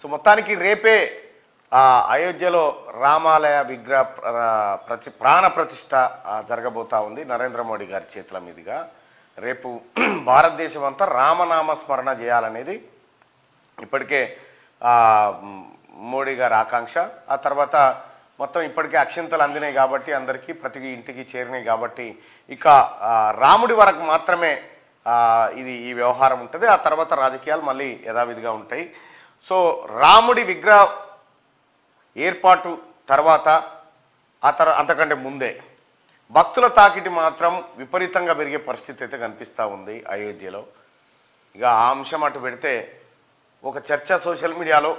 So మొత్తానికి రేపే అయోధ్యలో రామాలయ విగ్రహ ప్రతి ప్రాణ ప్రతిష్ట జరగబోతా ఉంది నరేంద్ర మోడీ గారి చేతుల మీదుగా. రేపు భారతదేశం అంతా రామనామ స్మరణ చేయాలనేది ఇప్పటికే మోడీ గారి ఆకాంక్ష. ఆ తర్వాత మొత్తం ఇప్పటికే అక్షింతలు అందినాయి కాబట్టి అందరికీ ప్రతి ఇంటికి చేరినాయి కాబట్టి ఇక రాముడి వరకు మాత్రమే ఇది ఈ వ్యవహారం ఉంటుంది. ఆ తర్వాత రాజకీయాలు మళ్ళీ యథావిధిగా ఉంటాయి. సో రాముడి విగ్రహ ఏర్పాటు తర్వాత ఆ తర అంతకంటే ముందే భక్తుల తాకిటి మాత్రం విపరీతంగా పెరిగే పరిస్థితి అయితే కనిపిస్తూ ఉంది అయోధ్యలో. ఇక ఆ అంశం అటు పెడితే ఒక చర్చ సోషల్ మీడియాలో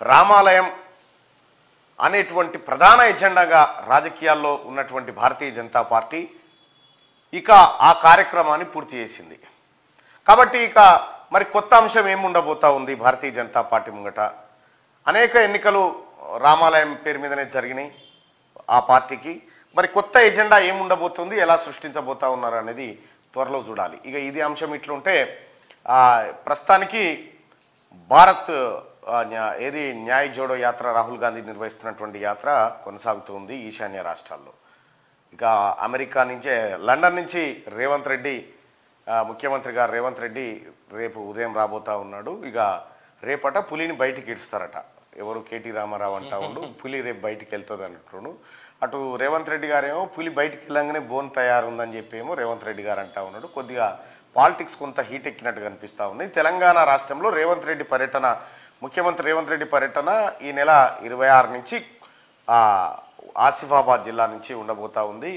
రామాలయం అనేటువంటి ప్రధాన ఎజెండాగా రాజకీయాల్లో ఉన్నటువంటి భారతీయ జనతా పార్టీ ఇక ఆ కార్యక్రమాన్ని పూర్తి చేసింది. కాబట్టి ఇక మరి కొత్త అంశం ఏముండబోతా ఉంది భారతీయ జనతా పార్టీ ముంగట? అనేక ఎన్నికలు రామాలయం పేరు మీదనే జరిగినాయి ఆ పార్టీకి. మరి కొత్త ఎజెండా ఏముండబోతుంది ఎలా సృష్టించబోతా ఉన్నారు అనేది త్వరలో చూడాలి. ఇక ఇది అంశం ఇట్లుంటే ప్రస్తుతానికి భారత్ ఏది న్యాయ జోడో యాత్ర రాహుల్ గాంధీ నిర్వహిస్తున్నటువంటి యాత్ర కొనసాగుతుంది ఈశాన్య రాష్ట్రాల్లో. ఇక అమెరికా నుంచే లండన్ నుంచి రేవంత్ రెడ్డి ముఖ్యమంత్రి గారు రేవంత్ రెడ్డి రేపు ఉదయం రాబోతా ఉన్నాడు. ఇక రేపట పులిని బయటికి ఇడుస్తారట. ఎవరు కేటీ రామారావు అంటా ఉండు పులి రేపు బయటికి వెళ్తుంది అంటున్నాడు అటు రేవంత్ రెడ్డి గారేమో పులి బయటికి వెళ్ళంగానే బోన్ తయారుందని చెప్పి ఏమో రేవంత్ రెడ్డి గారు అంటా ఉన్నాడు. కొద్దిగా పాలిటిక్స్ కొంత హీట్ ఎక్కినట్టు కనిపిస్తూ ఉంది తెలంగాణ రాష్ట్రంలో రేవంత్ రెడ్డి పర్యటన ముఖ్యమంత్రి రేవంత్ రెడ్డి పర్యటన ఈ నెల ఇరవై ఆరు నుంచి ఆసిఫాబాద్ జిల్లా నుంచి ఉండబోతా ఉంది.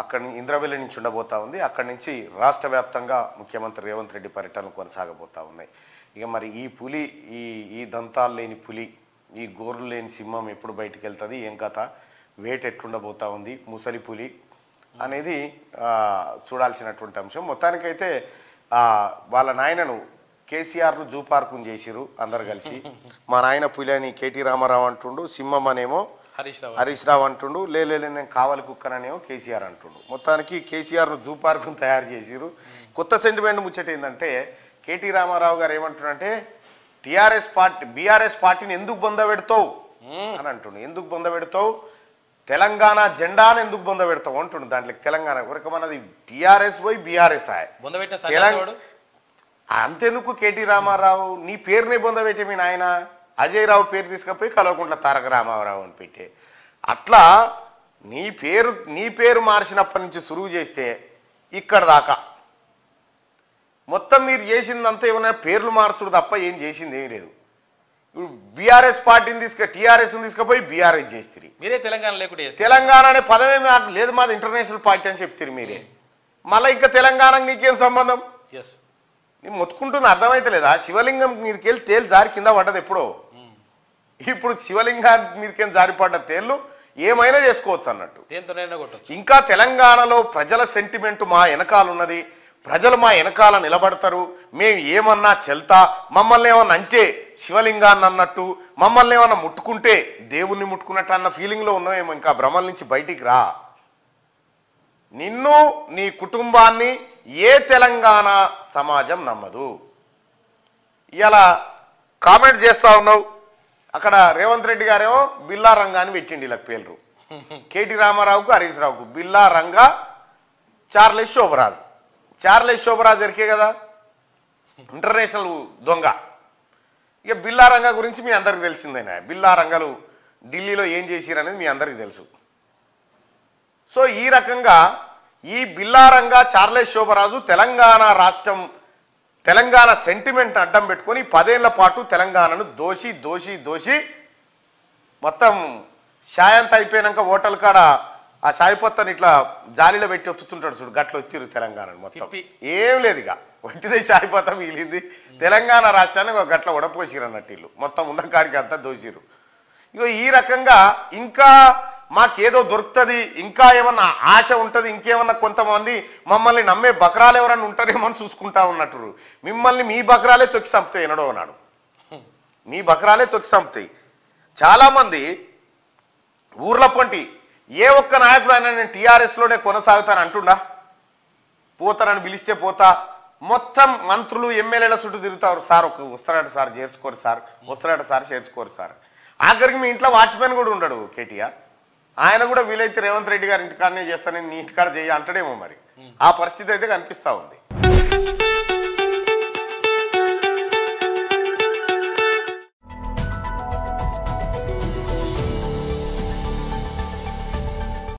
అక్కడి ఇంద్రవెల్లి నుంచి ఉండబోతా ఉంది. అక్కడి నుంచి రాష్ట్ర వ్యాప్తంగా ముఖ్యమంత్రి రేవంత్ రెడ్డి పర్యటనలు కొనసాగబోతా ఉన్నాయి. ఇక మరి ఈ పులి ఈ ఈ దంతాలు లేని పులి ఈ గోర్లు లేని సింహం ఎప్పుడు బయటికి వెళ్తుంది? ఏం కథ? వేట ఎట్లుండబోతా ఉంది? ముసలి పులి అనేది చూడాల్సినటువంటి అంశం. మొత్తానికైతే వాళ్ళ నాయనను కేసీఆర్ను జూ పార్కును చేసిరు అందరు కలిసి. మా నాయన పులి అని కేటీ రామారావు అంటుండు సింహం అనేమో హరీష్ రావు హరీష్ రావు అంటుండు లే లే, లే, నేను కావాలి కుక్కననేమో కేసీఆర్ అంటుండు. మొత్తానికి కేసీఆర్ను జూ పార్కును తయారు చేసిరు కొత్త సెంటిమెంట్ ముచ్చట ఏంటంటే కేటీ రామారావు గారు ఏమంటున్నారంటే టీఆర్ఎస్ పార్టీ బీఆర్ఎస్ పార్టీని ఎందుకు బొంద పెడతావు? అని అంటుండు. ఎందుకు బొంద పెడతావు? తెలంగాణ జెండాను ఎందుకు బొంద పెడతావు? అంటుండు దాంట్లో తెలంగాణ. ఒక మనది టీఆర్ఎస్ పోయి బీఆర్ఎస్ తెలంగాణ అంతెందుకు కేటీ రామారావు? నీ పేరునే పొందబెట్టే మీ నాయన? అజయ్ రావు పేరు తీసుకపోయి కలవకుంట్ల తారక రామారావు అని పెట్టే. అట్లా నీ పేరు నీ పేరు మార్చినప్పటి నుంచి సురువు చేస్తే ఇక్కడ దాకా. మొత్తం మీరు చేసిందంతా ఏమన్నా పేర్లు మార్చుడు తప్ప ఏం చేసింది ఏమీ లేదు. ఇప్పుడు బీఆర్ఎస్ పార్టీని తీసుక టీఆర్ఎస్ని తీసుకుపోయి బీఆర్ఎస్ చేస్తుంది మీరే తెలంగాణ లేకుండా చేస్తారు. తెలంగాణ అనే పదమే మాకు లేదు మాది ఇంటర్నేషనల్ పార్టీ అని చెప్తారు మీరే. మళ్ళీ ఇంకా తెలంగాణకు నీకేం సంబంధం? నేను మొత్తుకుంటుంది అర్థమైతలేదా? శివలింగం మీదకి వెళ్ళి తేలు జారి కింద పడ్డది ఎప్పుడో. ఇప్పుడు శివలింగం మీదకి జారిపడ్డ తేళ్ళు ఏమైనా చేసుకోవచ్చు అన్నట్టు. ఇంకా తెలంగాణలో ప్రజల సెంటిమెంట్ మా వెనకాల ఉన్నది ప్రజలు మా వెనకాల నిలబడతారు. మేము ఏమన్నా చెల్తా మమ్మల్ని ఏమన్నా అంటే శివలింగాన్ని అన్నట్టు మమ్మల్ని ఏమన్నా ముట్టుకుంటే దేవుణ్ణి ముట్టుకున్నట్టు అన్న ఫీలింగ్లో ఉన్నామేమో ఇంకా భ్రమల నుంచి బయటికి రా. నిన్ను నీ కుటుంబాన్ని ఏ తెలంగాణ సమాజం నమ్మదు. ఇలా కామెంట్ చేస్తా ఉన్నావు. అక్కడ రేవంత్ రెడ్డి గారేమో బిల్లా రంగా అని పెట్టిండి ఇలా పేర్లు. కేటి రామారావుకు హరీష్ రావుకు. బిల్లా రంగా చార్లెస్ శోభరాజ్. చార్లెస్ శోభరాజ్ ఎరికే కదా? ఇంటర్నేషనల్ దొంగ. ఇక బిల్లా రంగా గురించి మీ అందరికి తెలిసిందేనా బిల్లా రంగలు ఢిల్లీలో ఏం చేసిరనేది మీ అందరికీ తెలుసు. సో ఈ రకంగా ఈ బిల్లారంగా చార్లెస్ శోభరాజు తెలంగాణ రాష్ట్రం తెలంగాణ సెంటిమెంట్ అడ్డం పెట్టుకొని పదేళ్ళ పాటు తెలంగాణను దోషి దోషి దోషి మొత్తం షాయంత అయిపోయినాక హోటల్ కాడ ఆ సాయిపత్తని ఇట్లా జాలీలో పెట్టి ఒత్తుతుంటాడు చూడు గట్ల ఒత్తిరు తెలంగాణను మొత్తం. ఏం లేదు ఇక. వట్టిదే సాయిపత్తం మిగిలింది. తెలంగాణ రాష్ట్రాన్ని ఒక గట్ల ఉడపోసిరు అన్నట్టు వీళ్ళు. మొత్తం ఉన్న కాడికి అంతా దోసిరు ఇగో ఈ రకంగా ఇంకా మాకేదో దొరుకుతుంది ఇంకా ఏమన్నా ఆశ ఉంటుంది ఇంకేమన్నా కొంతమంది మమ్మల్ని నమ్మే బకరాలు ఎవరన్నా ఉంటారేమో అని చూసుకుంటా ఉన్నట్టు. మిమ్మల్ని మీ బకరాలే తొక్కి చంపుతాయి ఎనడో అన్నాడు మీ బకరాలే తొక్కి చంపుతాయి. చాలామంది ఊర్లపంటి ఏ ఒక్క నాయకుడు అయినా నేను టీఆర్ఎస్లోనే కొనసాగుతాను అంటుండా? పోతానని పిలిస్తే పోతా. మొత్తం మంత్రులు ఎమ్మెల్యేల చుట్టూ తిరుగుతారు. సార్ ఒక వస్తారట సార్ చేర్చుకోరు సార్ వస్తారట సార్ చేర్చుకోరు సార్. ఆఖరికి మీ ఇంట్లో వాచ్మెన్ కూడా ఉండడు కేటీఆర్. ఆయన కూడా వీలైతే రేవంత్ రెడ్డి గారి ఇంటికాడనే చేస్తానని నీ ఇంటికాడ చేయ అంటాడేమో మరి. ఆ పరిస్థితి అయితే కనిపిస్తా ఉంది.